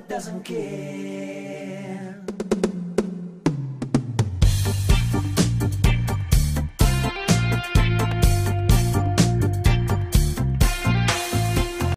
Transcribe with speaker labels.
Speaker 1: that doesn't care.